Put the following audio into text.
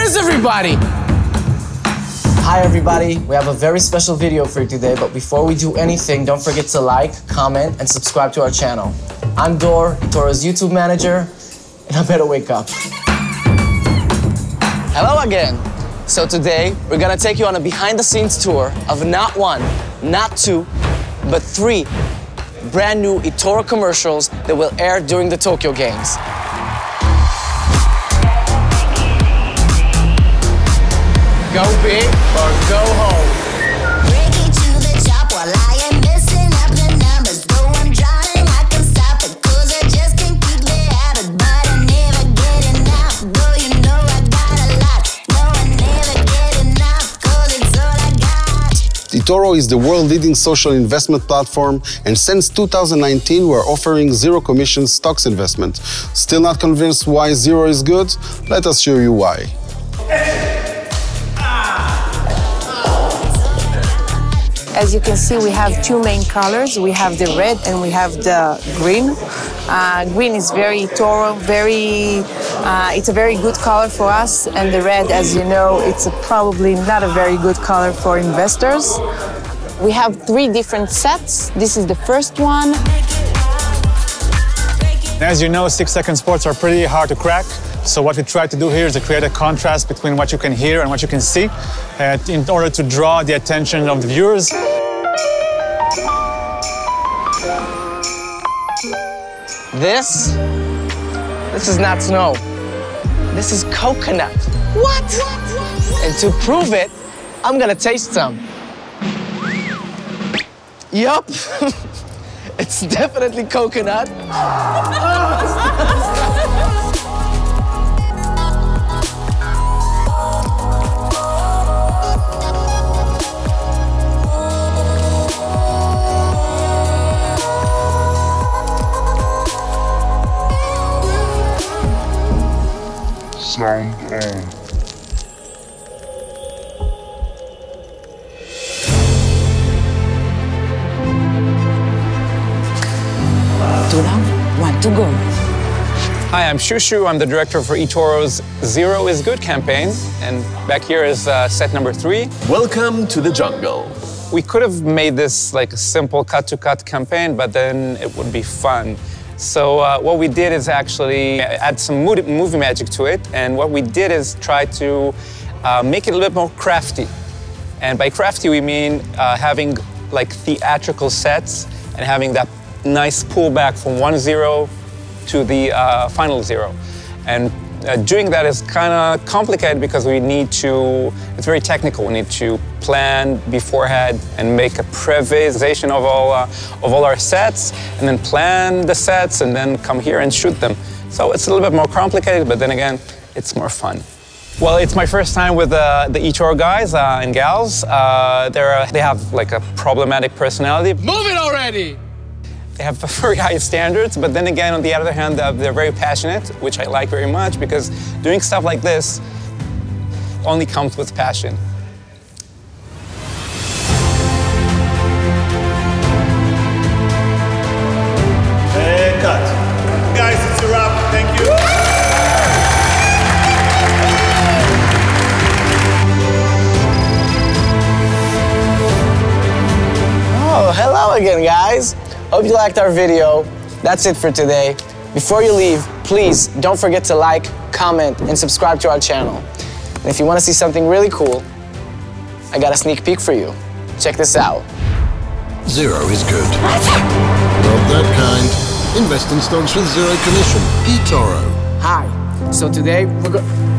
everybody! Hi everybody, we have a very special video for you today, but before we do anything, don't forget to like, comment, and subscribe to our channel. I'm Dor, eToro's YouTube manager, and I better wake up. Hello again. So today, we're gonna take you on a behind-the-scenes tour of not one, not two, but three brand new eToro commercials that will air during the Tokyo Games. Go big or go home. Breaking to the top while I am messing up the numbers. Though I'm drowning, I can stop it. Cause I just can't keep the habit. But I never get enough. Though you know I got a lot. No, I never get enough. Cause it's all I got. eToro is the world-leading social investment platform, and since 2019, we're offering zero commission stocks investment. Still not convinced why zero is good? Let us show you why. As you can see, we have two main colors. We have the red and we have the green. Uh, green is very Toro, very. Uh, it's a very good color for us, and the red, as you know, it's probably not a very good color for investors. We have three different sets. This is the first one. As you know, six second sports are pretty hard to crack. So what we try to do here is to create a contrast between what you can hear and what you can see uh, in order to draw the attention of the viewers. This, this is not snow. This is coconut. What? And to prove it, I'm gonna taste some. Yup, it's definitely coconut. Sound on. Two down, one to go. Hi, I'm Shushu. I'm the director for eToro's Zero is Good campaign. And back here is uh, set number three. Welcome to the jungle. We could have made this like a simple cut to cut campaign, but then it would be fun. So, uh, what we did is actually add some movie magic to it. And what we did is try to uh, make it a little bit more crafty. And by crafty, we mean uh, having like theatrical sets and having that nice pullback from 1 0 to the uh, final zero. And uh, doing that is kind of complicated because we need to, it's very technical. We need to plan beforehand and make a previsation of all, uh, of all our sets, and then plan the sets, and then come here and shoot them. So it's a little bit more complicated, but then again, it's more fun. Well, it's my first time with uh, the eToro guys uh, and gals. Uh, they're, they have like a problematic personality. Move it already! They have very high standards, but then again, on the other hand, they're very passionate, which I like very much because doing stuff like this only comes with passion. Hey, cut. Guys, it's a wrap. Thank you. Oh, hello again, guys. Hope you liked our video. That's it for today. Before you leave, please don't forget to like, comment, and subscribe to our channel. And if you want to see something really cool, I got a sneak peek for you. Check this out. Zero is good. Not that kind. Invest in stocks with zero commission. eToro. Hi. So today we're going.